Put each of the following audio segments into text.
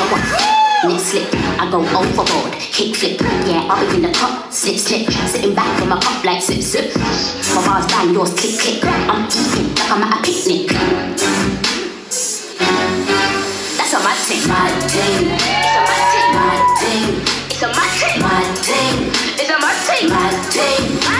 show up. Next slip, I go overboard, kick flip, yeah, I'll be in the top, slip, slip, sitting back with my cup like sip, sip. My bars down, yours click, click, I'm eating like I'm at a picnic. That's a my thing, My thing, it's a my thing, My thing, it's a my thing, My thing, it's a my thing, My thing.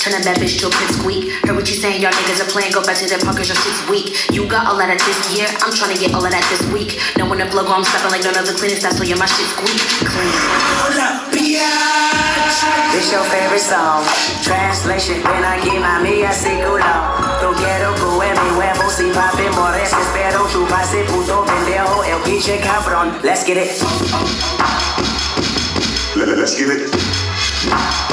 turn a bad bitch to a pit squeak. Heard what you saying, y'all niggas are playing, go back to their pockets, your shit's weak. You got all of that this year, I'm trying to get all of that this week. No when the plug I'm stepping like none of the cleanest, that's why yeah, my shit squeak clean. This your favorite song. Translation, when ven aquí mami, así culo. No quiero comer mi huevo si papi mores. Espero tu pase puto pendejo, el pinche cabrón. Let's get it. Let- Let's get it.